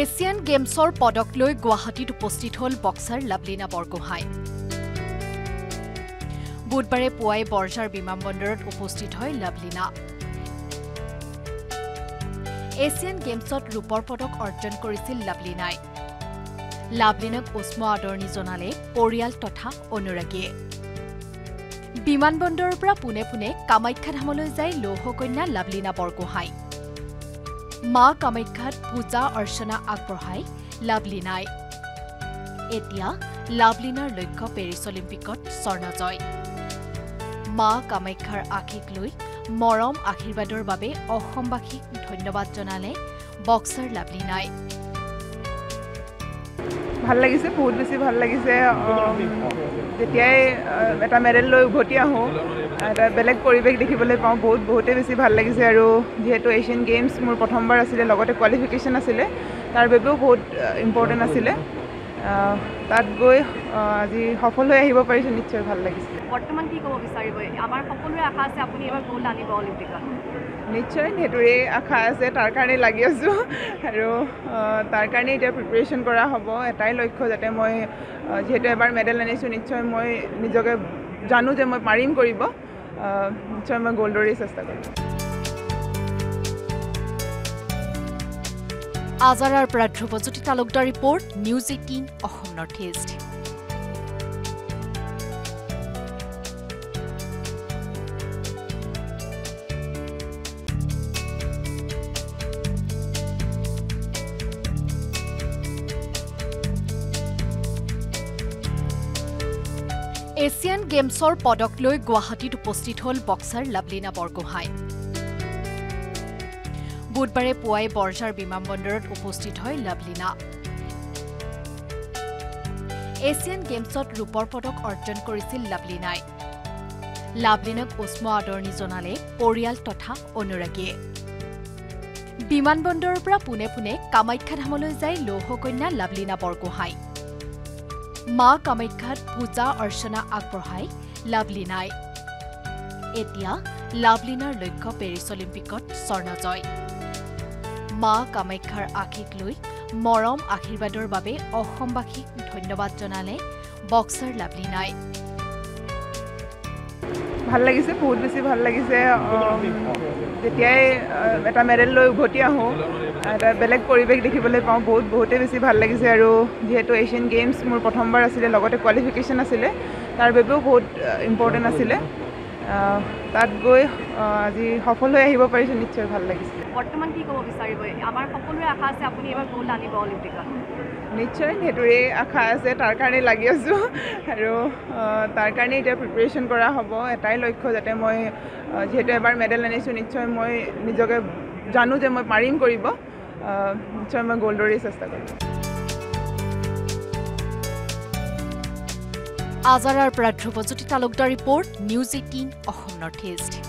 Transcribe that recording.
Asian গেমছৰ পদক লৈ গুৱাহাটীত উপস্থিত হ'ল বক্সাৰ লাভলীনা বৰগোহাঁই। বুধবাৰে পুৱাই বৰঝাৰ বিমানবন্দৰত উপস্থিত হয় লাভলীনা। এছিয়ান গেমছত ৰূপৰ পদক অৰ্জন কৰিছিল লাভলীনাই। লাভলীনাক উষ্ম আদৰণি জনালে পৰিয়াল তথা অনুৰাগীয়ে। বিমানবন্দৰৰ পৰা পোনে পোনে কামাখ্যা ধামলৈ যায় লৌহকন্যা লাভলীনা বৰগোহাঁই। মা কামাখ্যাত পূজা অৰ্চনা আগবঢ়াই লাভলীনাই এতিয়া লাভলীনাৰ লক্ষ্য পেৰিছ অলিম্পিকত স্বৰ্ণজয়। মা কামাখ্যাৰ আশীষ লৈ মৰম আশীৰ্বাদৰ বাবে অসমবাসীক ধন্যবাদ জনালে বক্সাৰ লাভলীনাই ভাল লাগিছে বহুত বেছি ভাল লাগিছে যেতিয়াই এটা মেডেল লৈ উভতি আহোঁ। এটা বেলেগ পৰিৱেশ দেখিবলৈ পাওঁ বহুত বহুতেই বেছি ভাল লাগিছে আৰু যিহেতু এছিয়ান গেমছ মোৰ প্ৰথমবাৰ আছিলে লগতে কোৱালিফিকেশ্যন আছিলে তাৰ বাবেও বহুত ইম্পৰ্টেণ্ট আছিলে। তাত গৈ আজি সফল হৈ আহিব পাৰিছোঁ নিশ্চয় ভাল লাগিছে। বৰ্তমান কি ক'ব বিচাৰিব? আমাৰ সকলোৰে আশা আছে আপুনি এবাৰ গ'ল্ড আনিব অলিম্পিকত। নিশ্চয় সেইটোৰে আশা আছে তাৰ কাৰণে লাগি আছোঁ। আৰু তাৰ কাৰণে এতিয়া প্ৰিপেৰেশ্যন কৰা হ'ব এটাই লক্ষ্য যাতে মই যিহেতু এবাৰ মেডেল আনিছোঁ নিশ্চয় মই নিজকে জানো যে মই পাৰিম কৰিব। নিশ্চয় মই গ'ল্ডৰেই চেষ্টা কৰিম আজাৰাৰ পৰা Dhrubajyoti Talukdar report news eighteen Assam north east Asian গেমছৰ পদক লৈ গুৱাহাটীত উপস্থিত হ'ল বক্সাৰ লাভলীনা বৰগোহাঁই। বুধবাৰে পুৱাই বৰঝাৰ বিমানবন্দৰত উপস্থিত হয় লাভলীনা। এছিয়ান গেমছত ৰূপৰ পদক অৰ্জন কৰিছিল লাভলীনাই। লাভলীনাক উষ্ম আদৰণি জনালে পৰিয়াল তথা অনুৰাগীয়ে। বিমানবন্দৰৰ পৰা পোনে পোনে কামাখ্যা ধামলৈ যায় লৌহকন্যা লাভলীনা বৰগোহাঁই। মা কামাখ্যাত পূজা অৰ্চনা আগবঢ়াই লাভলীনাই এতিয়া লাভলীনাৰ লক্ষ্য পেৰিছ অলিম্পিকত স্বৰ্ণজয়। মা কামাখ্যাৰ আশীষ লৈ মৰম আশীৰ্বাদৰ বাবে অসমবাসীক ধন্যবাদ জনালে বক্সাৰ লাভলীনাই ভাল লাগিছে বহুত বেছি ভাল লাগিছে যেতিয়াই এটা মেডেল লৈ উভতি আহোঁ এটা বেলেগ পৰিৱেশ দেখিবলৈ পাওঁ বহুত বহুতেই বেছি ভাল লাগিছে আৰু যিহেতু এছিয়ান গেমছ মোৰ প্ৰথমবাৰ আছিলে লগতে কোৱালিফিকেশ্যন আছিলে তাৰ বাবেও বহুত ইম্পৰ্টেণ্ট আছিলে। তাত গৈ আজি সফল হৈ আহিব পাৰিছোঁ নিশ্চয় ভাল লাগিছে। বৰ্তমান কি ক'ব বিচাৰিব? আমাৰ সকলোৰে আশা আছে আপুনি এবাৰ গ'ল্ড আনিব অলিম্পিকত। নিশ্চয় সেইটোৰে আশা আছে তাৰ কাৰণে লাগি আছোঁ। আৰু তাৰ কাৰণে এতিয়া প্ৰিপেৰেশ্যন কৰা হ'ব এটাই লক্ষ্য যাতে মই যিহেতু এবাৰ মেডেল আনিছোঁ নিশ্চয় মই নিজকে জানো যে মই পাৰিম কৰিব। নিশ্চয় মই গ'ল্ডৰেই চেষ্টা কৰিম। আজাৰাৰ পৰা Dhrubajyoti Talukdar report news eighteen Assam north east.